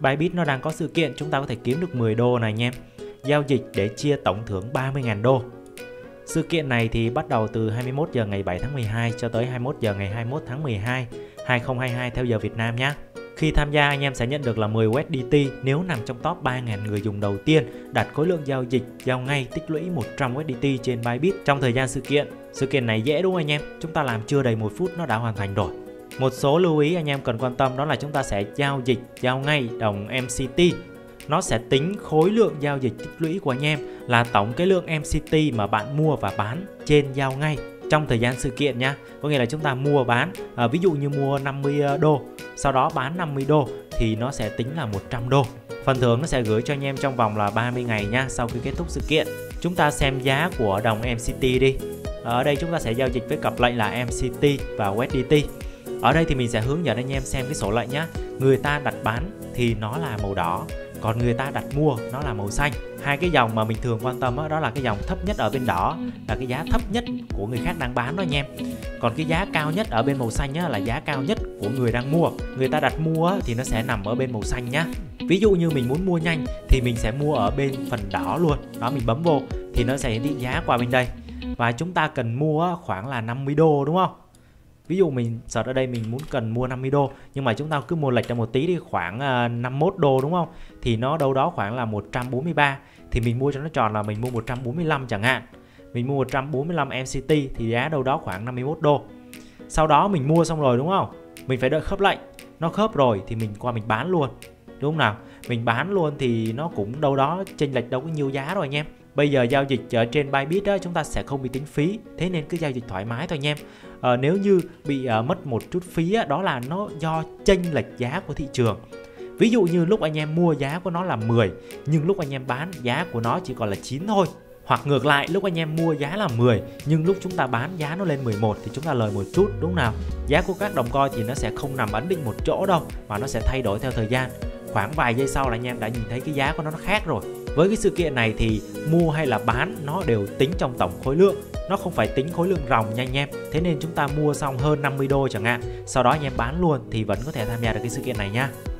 Bybit nó đang có sự kiện, chúng ta có thể kiếm được 10 đô này anh em. Giao dịch để chia tổng thưởng 30.000 đô. Sự kiện này thì bắt đầu từ 21 giờ ngày 7 tháng 12 cho tới 21 giờ ngày 21 tháng 12 2022 theo giờ Việt Nam nhé. Khi tham gia, anh em sẽ nhận được là 10 USDT nếu nằm trong top 3.000 người dùng đầu tiên đạt khối lượng giao dịch giao ngay tích lũy 100 USDT trên Bybit trong thời gian sự kiện. Sự kiện này dễ đúng không anh em? Chúng ta làm chưa đầy một phút, nó đã hoàn thành rồi. Một số lưu ý anh em cần quan tâm đó là chúng ta sẽ giao dịch giao ngay đồng MCT. Nó sẽ tính khối lượng giao dịch tích lũy của anh em là tổng cái lượng MCT mà bạn mua và bán trên giao ngay trong thời gian sự kiện nha. Có nghĩa là chúng ta mua bán à, ví dụ như mua 50 ờ, đô sau đó bán 50 đô thì nó sẽ tính là 100 đô. Phần thưởng nó sẽ gửi cho anh em trong vòng là 30 ngày nha sau khi kết thúc sự kiện. Chúng ta xem giá của đồng MCT đi. Ở đây chúng ta sẽ giao dịch với cặp lệnh là MCT và USDT ở đây thì mình sẽ hướng dẫn anh em xem cái sổ lệnh nhé người ta đặt bán thì nó là màu đỏ còn người ta đặt mua nó là màu xanh. Hai cái dòng mà mình thường quan tâm đó, đó là cái dòng thấp nhất ở bên đỏ là cái giá thấp nhất của người khác đang bán đó anh em. Còn cái giá cao nhất ở bên màu xanh á, là giá cao nhất của người đang mua. Người ta đặt mua thì nó sẽ nằm ở bên màu xanh nhá. Ví dụ như mình muốn mua nhanh thì mình sẽ mua ở bên phần đỏ luôn. Đó mình bấm vô thì nó sẽ hiển thị giá qua bên đây. Và chúng ta cần mua khoảng là 50 đô đúng không? Ví dụ mình, sợ ở đây mình muốn cần mua 50 đô, nhưng mà chúng ta cứ mua lệch ra một tí đi, khoảng à, 51 đô, đúng không? Thì nó đâu đó khoảng là 143 thì mình mua cho nó tròn là mình mua 145 chẳng hạn. Mình mua 145 MCT thì giá đâu đó khoảng 51 đô. Sau đó mình mua xong rồi, đúng không? Mình phải đợi khớp lệnh. Nó khớp rồi thì mình qua mình bán luôn. Đúng không nào? Mình bán luôn thì nó cũng đâu đó chênh lệch đâu có nhiều giá rồi anh em. Bây giờ giao dịch ở trên Bybit đó chúng ta sẽ không bị tính phí thế nên cứ giao dịch thoải mái thôi anh em. À, nếu như bị uh, mất một chút phí á, đó là nó do chênh lệch giá của thị trường. Ví dụ như lúc anh em mua giá của nó là 10 nhưng lúc anh em bán giá của nó chỉ còn là 9 thôi. Hoặc ngược lại lúc anh em mua giá là 10 nhưng lúc chúng ta bán giá nó lên 11 thì chúng ta lời một chút đúng nào? Giá của các đồng coi thì nó sẽ không nằm ấn định một chỗ đâu mà nó sẽ thay đổi theo thời gian khoảng vài giây sau là anh em đã nhìn thấy cái giá của nó nó khác rồi. Với cái sự kiện này thì mua hay là bán nó đều tính trong tổng khối lượng. Nó không phải tính khối lượng ròng nha anh em. Thế nên chúng ta mua xong hơn 50 đô chẳng hạn. Sau đó anh em bán luôn thì vẫn có thể tham gia được cái sự kiện này nha.